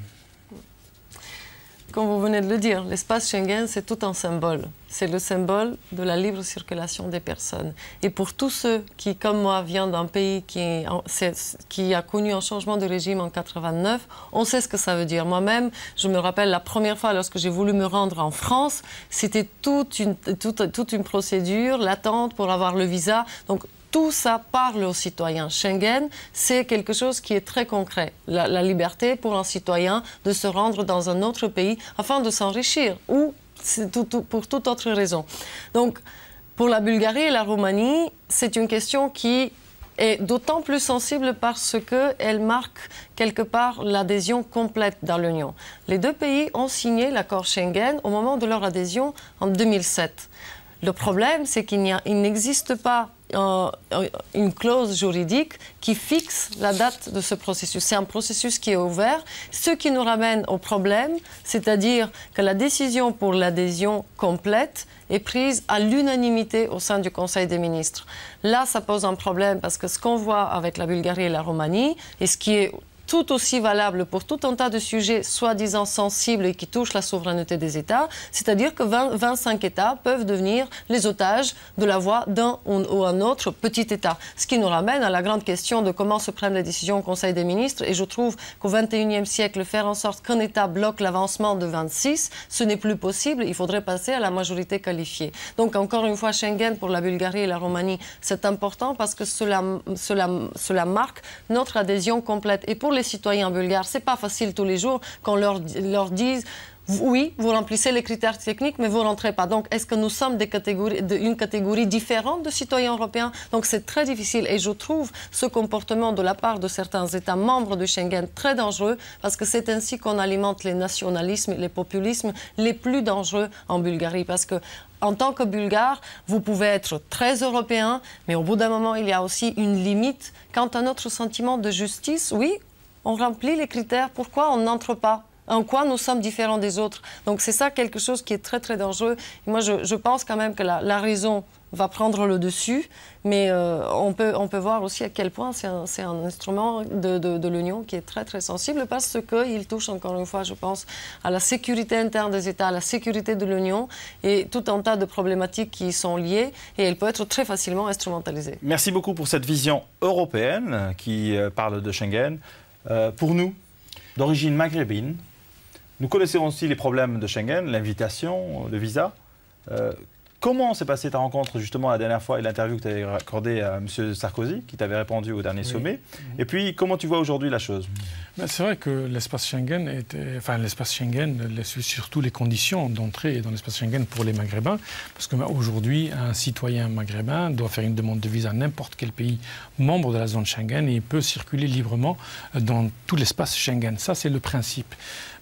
Speaker 3: Comme vous venez de le dire, l'espace Schengen, c'est tout un symbole. C'est le symbole de la libre circulation des personnes. Et pour tous ceux qui, comme moi, viennent d'un pays qui, a connu un changement de régime en 89, on sait ce que ça veut dire. Moi-même, je me rappelle la première fois lorsque j'ai voulu me rendre en France, c'était toute une, toute une procédure, l'attente pour avoir le visa. Donc tout ça parle aux citoyens. Schengen, c'est quelque chose qui est très concret. La, liberté pour un citoyen de se rendre dans un autre pays afin de s'enrichir ou pour toute autre raison. Donc, pour la Bulgarie et la Roumanie, c'est une question qui est d'autant plus sensible parce qu'elle marque quelque part l'adhésion complète dans l'Union. Les deux pays ont signé l'accord Schengen au moment de leur adhésion en 2007. Le problème, c'est qu'il n'existe pas euh, une clause juridique qui fixe la date de ce processus. C'est un processus qui est ouvert, ce qui nous ramène au problème, c'est-à-dire que la décision pour l'adhésion complète est prise à l'unanimité au sein du Conseil des ministres. Là, ça pose un problème parce que ce qu'on voit avec la Bulgarie et la Roumanie, et ce qui est tout aussi valable pour tout un tas de sujets soi-disant sensibles et qui touchent la souveraineté des États, c'est-à-dire que 25 États peuvent devenir les otages de la voix d'un ou un autre petit État. Ce qui nous ramène à la grande question de comment se prennent les décisions au Conseil des ministres. Et je trouve qu'au XXIe siècle, faire en sorte qu'un État bloque l'avancement de 26, ce n'est plus possible. Il faudrait passer à la majorité qualifiée. Donc, encore une fois, Schengen pour la Bulgarie et la Roumanie, c'est important parce que cela, cela, marque notre adhésion complète. Et pour les citoyens bulgares. C'est pas facile tous les jours qu'on leur, leur dise oui, vous remplissez les critères techniques, mais vous ne rentrez pas. Donc, est-ce que nous sommes une catégorie différente de citoyens européens? Donc, c'est très difficile. Et je trouve ce comportement de la part de certains États membres de Schengen très dangereux, parce que c'est ainsi qu'on alimente les nationalismes, les populismes les plus dangereux en Bulgarie. Parce que en tant que Bulgare, vous pouvez être très européen, mais au bout d'un moment, il y a aussi une limite. Quant à notre sentiment de justice, oui, on remplit les critères, pourquoi on n'entre pas? En quoi nous sommes différents des autres? Donc c'est ça quelque chose qui est très très dangereux. Et moi je, pense quand même que la, raison va prendre le dessus, mais euh, on, peut, on peut voir aussi à quel point c'est un, instrument de, de, l'Union qui est très très sensible parce qu'il touche encore une fois, je pense, à la sécurité interne des États, à la sécurité de l'Union et tout un tas de problématiques qui y sont liées et elle peut être très facilement instrumentalisée.
Speaker 1: Merci beaucoup pour cette vision européenne qui euh, parle de Schengen. Euh, pour nous, d'origine maghrébine, nous connaissons aussi les problèmes de Schengen, l'invitation, le visa. Euh, Comment s'est passée ta rencontre justement la dernière fois et l'interview que tu avais accordée à M. Sarkozy, qui t'avait répondu au dernier sommet mhm. Et puis, comment tu vois aujourd'hui la chose?
Speaker 2: Ben, C'est vrai que l'espace Schengen était, enfin l'espace Schengen, surtout les conditions d'entrée dans l'espace Schengen pour les Maghrébins, parce qu'aujourd'hui, un citoyen maghrébin doit faire une demande de visa à n'importe quel pays membre de la zone Schengen et il peut circuler librement dans tout l'espace Schengen. Ça, c'est le principe.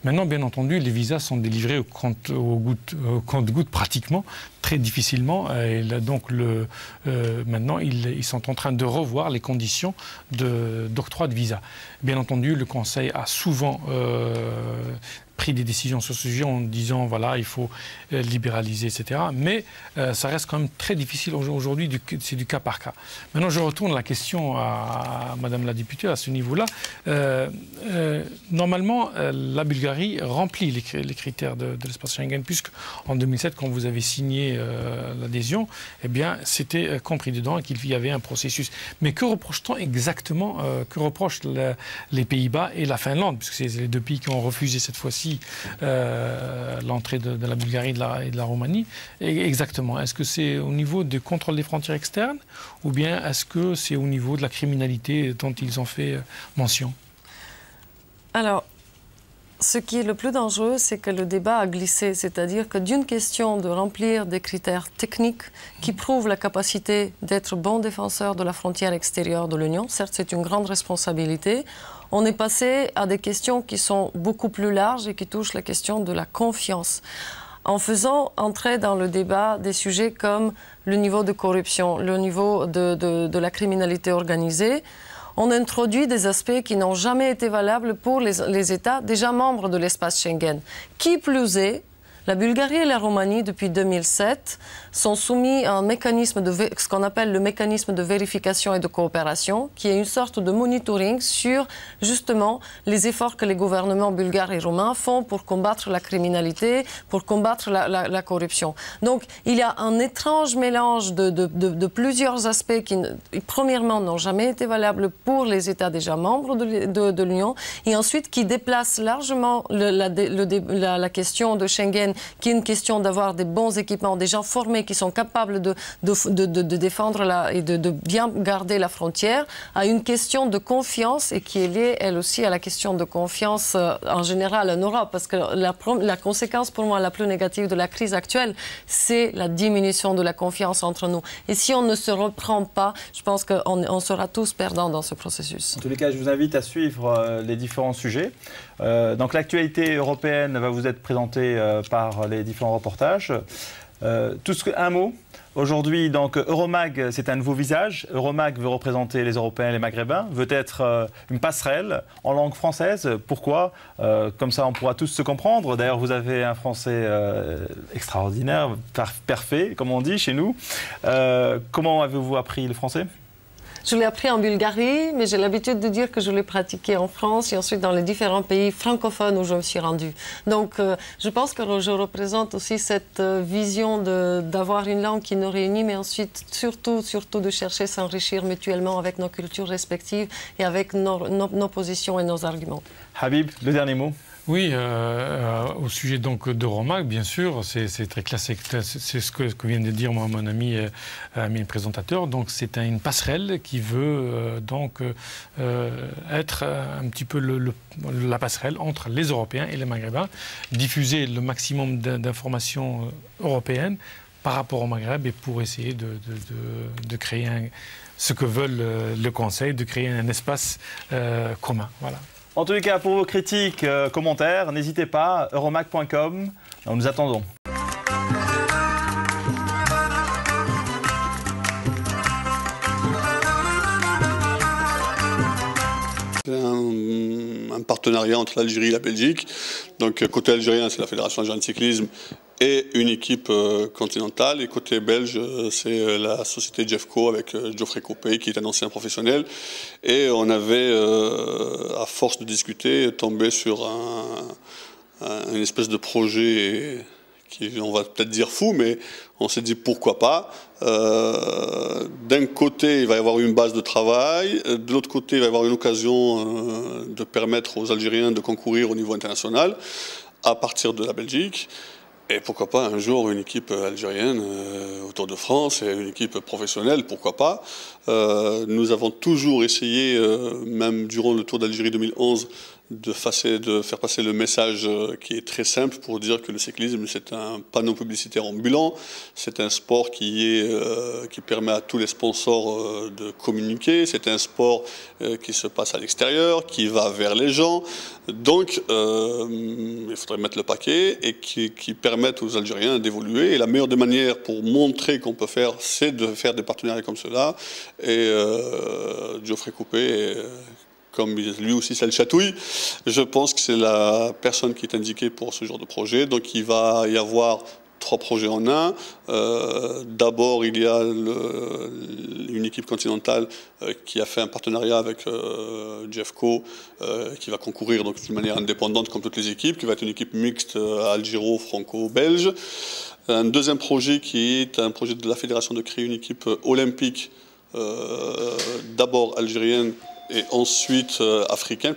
Speaker 2: Maintenant, bien entendu, les visas sont délivrés au compte-goutte pratiquement, très difficilement. Et donc, euh, maintenant, ils, sont en train de revoir les conditions d'octroi de, visa. Bien entendu, le Conseil a souvent euh, pris des décisions sur ce sujet en disant voilà, il faut euh, libéraliser, etc. Mais euh, ça reste quand même très difficile aujourd'hui, c'est du cas par cas. Maintenant, je retourne la question à, Madame la députée à ce niveau-là. Euh, normalement, la Bulgarie remplit les, critères de, l'espace Schengen, puisque en 2007, quand vous avez signé l'adhésion, eh bien, c'était compris dedans et qu'il y avait un processus. Mais que reproche-t-on exactement Que reprochent les Pays-Bas et la Finlande, puisque c'est les deux pays qui ont refusé cette fois-ci euh, l'entrée de, la Bulgarie et de la, Roumanie. exactement. Est-ce que c'est au niveau du contrôle des frontières externes ou bien est-ce que c'est au niveau de la criminalité dont ils ont fait euh, mention?
Speaker 3: Alors, ce qui est le plus dangereux, c'est que le débat a glissé, c'est-à-dire que d'une question de remplir des critères techniques qui prouvent la capacité d'être bon défenseur de la frontière extérieure de l'Union, certes c'est une grande responsabilité, on est passé à des questions qui sont beaucoup plus larges et qui touchent la question de la confiance. En faisant entrer dans le débat des sujets comme le niveau de corruption, le niveau de, la criminalité organisée, on introduit des aspects qui n'ont jamais été valables pour les, les États déjà membres de l'espace Schengen. Qui plus est, la Bulgarie et la Roumanie, depuis 2007, sont soumis à un mécanisme de ce qu'on appelle le mécanisme de vérification et de coopération, qui est une sorte de monitoring sur justement les efforts que les gouvernements bulgares et roumains font pour combattre la criminalité, pour combattre la, corruption. Donc il y a un étrange mélange de, plusieurs aspects qui, premièrement, n'ont jamais été valables pour les États déjà membres de, l'Union, et ensuite qui déplacent largement la, la question de Schengen qu'il y a une question d'avoir des bons équipements, des gens formés qui sont capables de, de, de, défendre et de, bien garder la frontière, à une question de confiance et qui est liée, elle aussi, à la question de confiance euh, en général en Europe. Parce que la, conséquence pour moi la plus négative de la crise actuelle, c'est la diminution de la confiance entre nous. Et si on ne se reprend pas, je pense qu'on on sera tous perdants dans ce processus.
Speaker 1: En tous les cas, je vous invite à suivre euh, les différents sujets. Euh, donc l'actualité européenne va vous être présentée par les différents reportages. ce, un mot Aujourd'hui, donc, Euromag, c'est un nouveau visage. Euromag veut représenter les Européens et les Maghrébins, veut être euh, une passerelle en langue française. Pourquoi? Euh, Comme ça, on pourra tous se comprendre. D'ailleurs, vous avez un français euh, extraordinaire, parfait, comme on dit chez nous. comment avez-vous appris le français?
Speaker 3: Je l'ai appris en Bulgarie, mais j'ai l'habitude de dire que je l'ai pratiqué en France et ensuite dans les différents pays francophones où je me suis rendue. Donc, euh, je pense que je représente aussi cette euh, vision d'avoir une langue qui nous réunit, mais ensuite, surtout, surtout de chercher à s'enrichir mutuellement avec nos cultures respectives et avec nos positions et nos arguments.
Speaker 1: Habib, le dernier mot
Speaker 2: oui, euh, euh, au sujet donc de Romac, bien sûr, c'est très classique. C'est ce que, vient de dire moi, mon ami, euh, ami présentateur. Donc c'est une passerelle qui veut donc être un petit peu la passerelle entre les Européens et les Maghrébins, diffuser le maximum d'informations européennes par rapport au Maghreb et pour essayer de, créer ce que veulent le Conseil, de créer un espace commun. Voilà.
Speaker 1: En tous les cas, pour vos critiques, euh, commentaires, n'hésitez pas, euromac.com. Nous attendons.
Speaker 8: Un, un, partenariat entre l'Algérie et la Belgique. Donc côté algérien, c'est la Fédération algérienne de cyclisme et une équipe euh, continentale. Et côté belge, euh, c'est euh, la société Jeffco avec Geoffrey Coupé, qui est un ancien professionnel. Et on avait, à force de discuter, tombé sur un, une espèce de projet qui, on va peut-être dire fou, mais on s'est dit pourquoi pas. D'un côté, il va y avoir une base de travail, de l'autre côté, il va y avoir une occasion de permettre aux Algériens de concourir au niveau international à partir de la Belgique. Et pourquoi pas un jour une équipe algérienne euh, autour de France et une équipe professionnelle, pourquoi pas. Euh, nous avons toujours essayé, euh, même durant le Tour d'Algérie 2011, de, faire passer le message euh, qui est très simple pour dire que le cyclisme, c'est un panneau publicitaire ambulant, c'est un sport qui, est, euh, qui permet à tous les sponsors euh, de communiquer, c'est un sport qui se passe à l'extérieur, qui va vers les gens. Donc, il faudrait mettre le paquet et qui, qui permette aux Algériens d'évoluer. Et la meilleure des manières pour montrer qu'on peut faire, c'est de faire des partenariats comme cela. Et Geoffrey Coupé comme lui aussi ça le chatouille, je pense que c'est la personne qui est indiquée pour ce genre de projet. Donc il va y avoir trois projets en un. Euh, d'abord, il y a une équipe continentale euh, qui a fait un partenariat avec euh, Jeffco, qui va concourir d'une manière indépendante comme toutes les équipes, qui va être une équipe mixte algéro-franco-belge. Un deuxième projet qui est un projet de la fédération de créer une équipe olympique, d'abord algérienne et ensuite euh,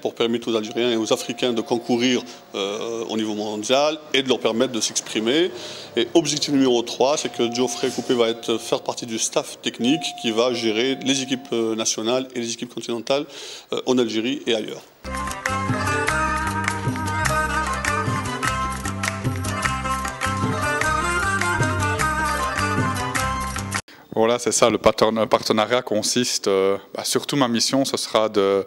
Speaker 8: pour permettre aux Algériens et aux Africains de concourir euh, au niveau mondial et de leur permettre de s'exprimer. Et objectif numéro 3, c'est que Geoffrey Coupé va être, faire partie du staff technique qui va gérer les équipes euh, nationales et les équipes continentales en Algérie et ailleurs.
Speaker 9: Voilà, c'est ça, le partenariat consiste, euh, bah, surtout ma mission, ce sera de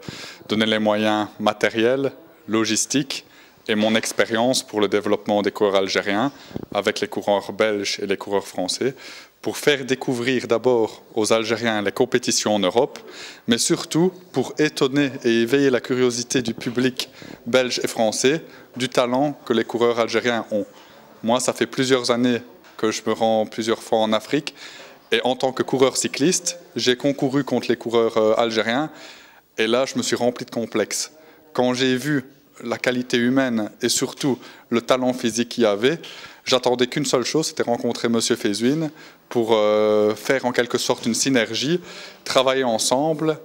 Speaker 9: donner les moyens matériels, logistiques et mon expérience pour le développement des coureurs algériens avec les coureurs belges et les coureurs français, pour faire découvrir d'abord aux Algériens les compétitions en Europe, mais surtout pour étonner et éveiller la curiosité du public belge et français du talent que les coureurs algériens ont. Moi, ça fait plusieurs années que je me rends plusieurs fois en Afrique et en tant que coureur cycliste, j'ai concouru contre les coureurs euh, algériens. Et là, je me suis rempli de complexes. Quand j'ai vu la qualité humaine et surtout le talent physique qu'il y avait, j'attendais qu'une seule chose, c'était rencontrer M. Fezouine pour euh, faire en quelque sorte une synergie, travailler ensemble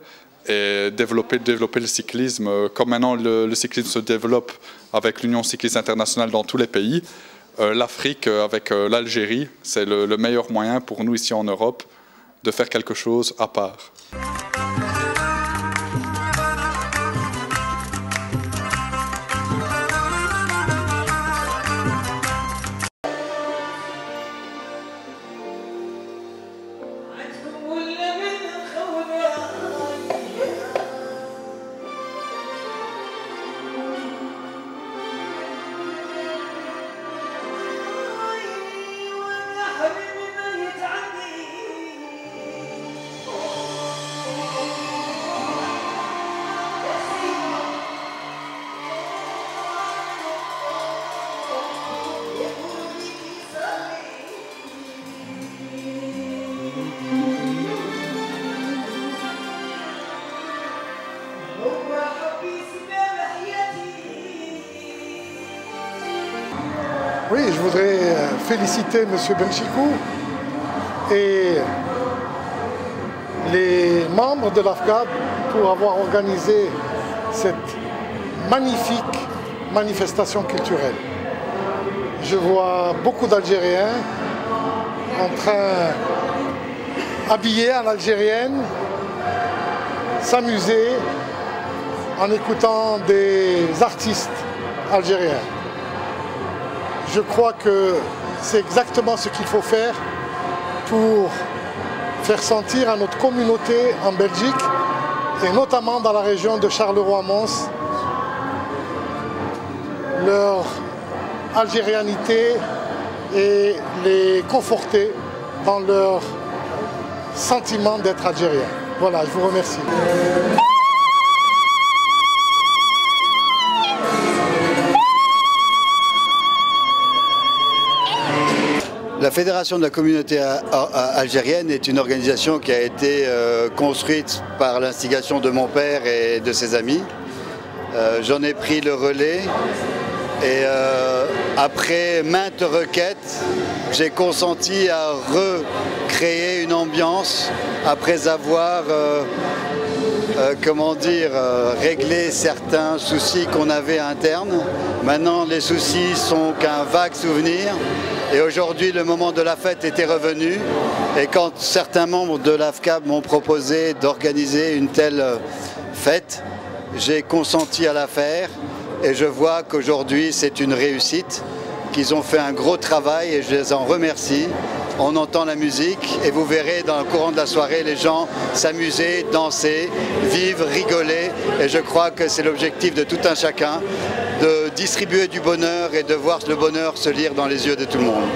Speaker 9: et développer, le cyclisme. Comme maintenant le cyclisme se développe avec l'Union cycliste internationale dans tous les pays, l'Afrique avec l'Algérie, c'est le, le meilleur moyen pour nous ici en Europe de faire quelque chose à part.
Speaker 10: Féliciter M. Benchikou et les membres de l'AFCAD pour avoir organisé cette magnifique manifestation culturelle. Je vois beaucoup d'Algériens en train, habillés à l'algérienne, s'amuser en écoutant des artistes algériens. Je crois que c'est exactement ce qu'il faut faire pour faire sentir à notre communauté en Belgique et notamment dans la région de Charleroi-Mons leur algérianité et les conforter dans leur sentiment d'être algérien. Voilà, je vous remercie.
Speaker 11: La Fédération de la communauté algérienne est une organisation qui a été euh, construite par l'instigation de mon père et de ses amis. Euh, j'en ai pris le relais et euh, après maintes requêtes, j'ai consenti à recréer une ambiance après avoir comment dire, réglé certains soucis qu'on avait internes. Maintenant, les soucis sont qu'un vague souvenir. Et aujourd'hui, le moment de la fête était revenu. Et quand certains membres de l'AFCAB m'ont proposé d'organiser une telle fête, j'ai consenti à la faire. Et je vois qu'aujourd'hui, c'est une réussite, qu'ils ont fait un gros travail et je les en remercie. On entend la musique et vous verrez dans le courant de la soirée les gens s'amuser, danser, vivre, rigoler. Et je crois que c'est l'objectif de tout un chacun de distribuer du bonheur et de voir le bonheur se lire dans les yeux de tout le monde.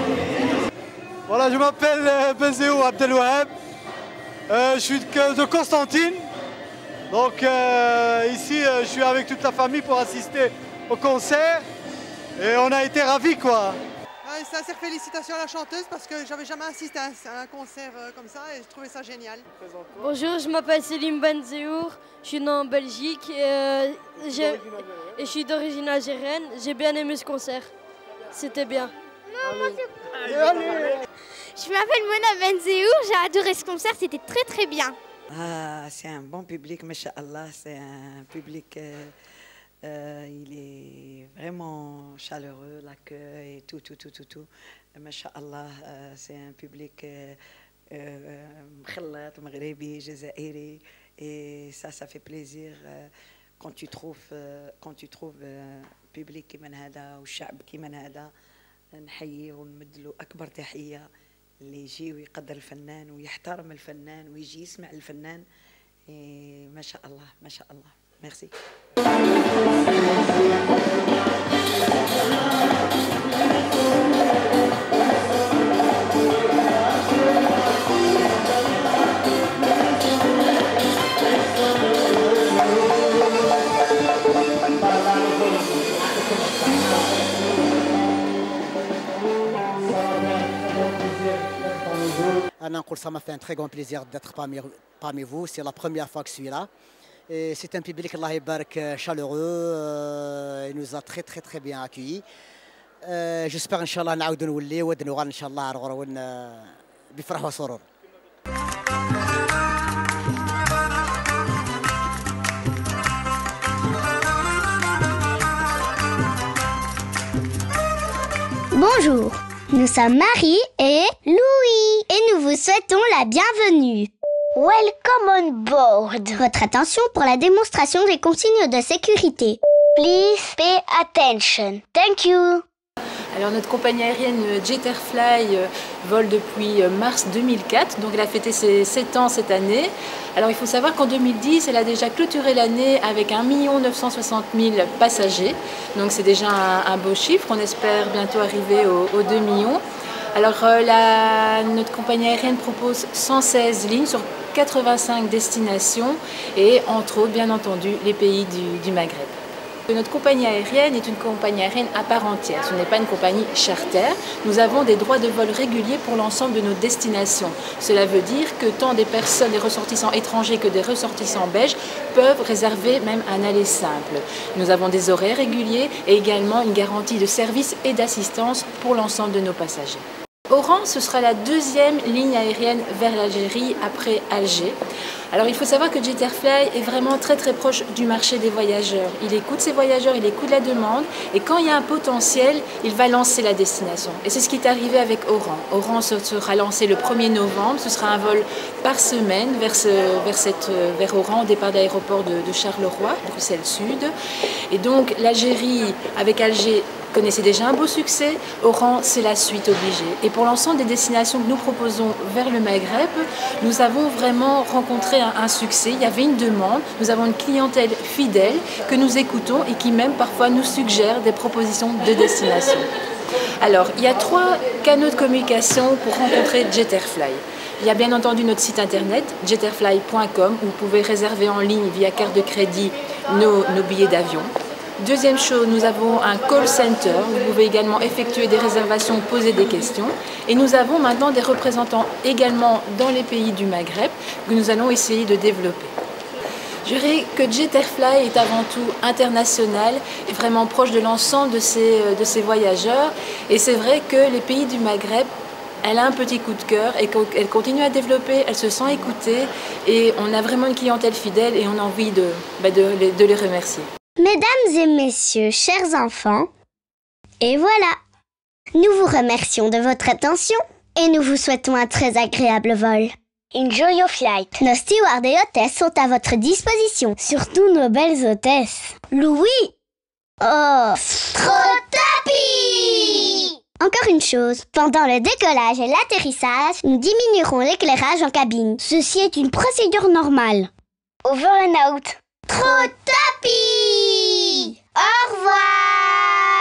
Speaker 12: Voilà, je m'appelle euh, Benzéo Abdelwaheb. Euh, je suis de Constantine. Donc euh, ici, je suis avec toute la famille pour assister au concert. Et on a été ravis quoi.
Speaker 13: Sincère félicitations à la chanteuse parce que j'avais jamais assisté à un, concert comme ça et je trouvais ça génial.
Speaker 14: Bonjour, je m'appelle Céline Benzéour, je suis née en Belgique. Et, et je suis d'origine algérienne. J'ai bien aimé ce concert. C'était bien.
Speaker 15: Je m'appelle Mona Benzeou. J'ai adoré ce concert. C'était très très bien.
Speaker 16: Ah, c'est un bon public, Allah. C'est un public. Euh, euh, il est vraiment chaleureux, l'accueil, tout, tout, tout, tout, tout. Allah, euh, c'est un public مخلط مغربي جزائري et ça ça fait plaisir quand tu trouves quand tu trouves بيبليك كيما هذا والشعب كيما هذا نحييه ونمد له اكبر تحيه اللي يجي ويقدر الفنان ويحترم الفنان ويجي يسمع الفنان ما شاء الله ما شاء الله ميرسي
Speaker 17: ça m'a fait un très grand plaisir d'être parmi, parmi, vous. C'est la première fois que je suis là Et c'est un public, Allah Barak, chaleureux. Euh, il nous a très très très bien accueillis. Euh, J'espère, Inch'Allah, نعاود نولي ونوغال إن شاء الله على بفرح وسرور.
Speaker 18: Bonjour, nous sommes Marie et Louis et nous vous souhaitons la bienvenue. Welcome on board. Votre attention pour la démonstration des consignes de sécurité. Please pay attention. Thank you.
Speaker 19: Alors notre compagnie aérienne Jeterfly euh, vole depuis euh, mars 2004, donc elle a fêté ses 7 ans cette année. Alors il faut savoir qu'en 2010, elle a déjà clôturé l'année avec 1 960 000 passagers, donc c'est déjà un, beau chiffre, on espère bientôt arriver aux, 2 millions. Alors euh, la, notre compagnie aérienne propose 116 lignes sur 85 destinations et entre autres bien entendu les pays du Maghreb. Notre compagnie aérienne est une compagnie aérienne à part entière. Ce n'est pas une compagnie charter. Nous avons des droits de vol réguliers pour l'ensemble de nos destinations. Cela veut dire que tant des personnes, des ressortissants étrangers que des ressortissants belges peuvent réserver même un aller simple. Nous avons des horaires réguliers et également une garantie de service et d'assistance pour l'ensemble de nos passagers. Oran, ce sera la deuxième ligne aérienne vers l'Algérie après Alger. Alors il faut savoir que Jetterfly est vraiment très très proche du marché des voyageurs. Il écoute ses voyageurs, il écoute la demande et quand il y a un potentiel, il va lancer la destination. Et c'est ce qui est arrivé avec Oran. Oran sera lancé le 1er novembre, ce sera un vol par semaine vers, vers, cette, vers Oran au départ de l'aéroport de, de Charleroi, Bruxelles Sud. Et donc l'Algérie avec Alger connaissait déjà un beau succès. Oran, c'est la suite obligée. Et pour l'ensemble des destinations que nous proposons vers le Maghreb, nous avons vraiment rencontré un, succès. Il y avait une demande. Nous avons une clientèle fidèle que nous écoutons et qui même parfois nous suggère des propositions de destination. Alors, il y a trois canaux de communication pour rencontrer Jetterfly. Il y a bien entendu notre site internet jetterfly.com où vous pouvez réserver en ligne via carte de crédit nos billets d'avion. Deuxième chose, nous avons un call center. Vous pouvez également effectuer des réservations, poser des questions. Et nous avons maintenant des représentants également dans les pays du Maghreb que nous allons essayer de développer. Je dirais que Jetterfly est avant tout international et vraiment proche de l'ensemble de ses, ses voyageurs. Et c'est vrai que les pays du Maghreb elle a un petit coup de cœur et qu'elle continue à développer, elle se sent écoutée et on a vraiment une clientèle fidèle et on a envie de, bah, les remercier.
Speaker 18: Mesdames et messieurs, chers enfants, et voilà. Nous vous remercions de votre attention et nous vous souhaitons un très agréable vol. Enjoy your flight. Nos stewards et hôtesses sont à votre disposition, surtout nos belles hôtesses. Louis? Oh Trop tapis Encore une chose, pendant le décollage et l'atterrissage, nous diminuerons l'éclairage en cabine. Ceci est une procédure normale. Over and out. Trop tapis. Au revoir.